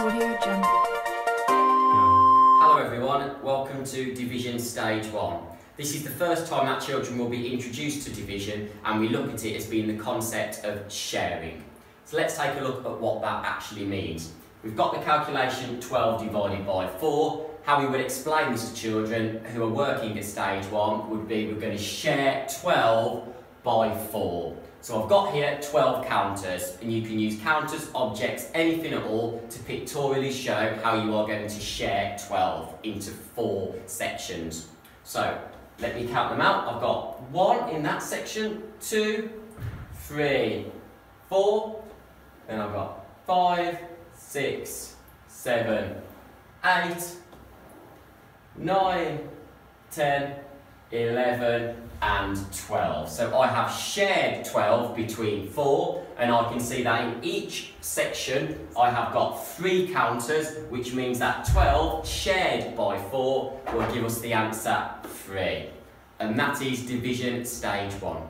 Hello everyone, welcome to Division Stage 1. This is the first time that children will be introduced to division and we look at it as being the concept of sharing. So let's take a look at what that actually means. We've got the calculation 12 divided by 4. How we would explain this to children who are working at stage 1 would be we're going to share 12 by 4. So I've got here 12 counters and you can use counters, objects, anything at all to pictorially show how you are going to share 12 into four sections. So let me count them out. I've got one in that section, two, three, four, then I've got five, six, seven, eight, nine, ten, eleven, and 12. So I have shared 12 between 4 and I can see that in each section I have got three counters which means that 12 shared by 4 will give us the answer 3 and that is division stage 1.